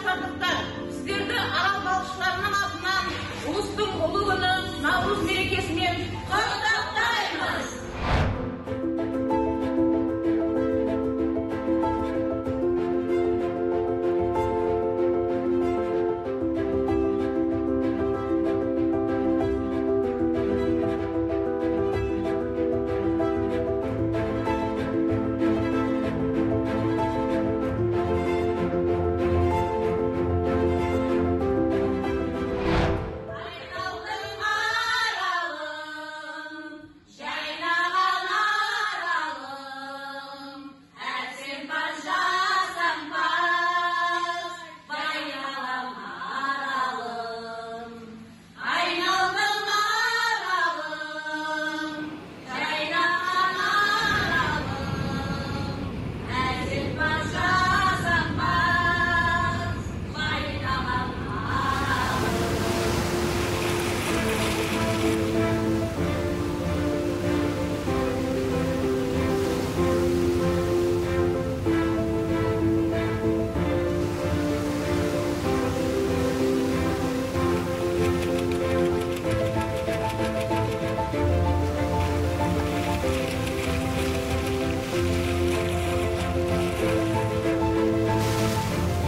қазақстандықтар сіздерді арал балықшыларының атынан ұлыстың ұлы күні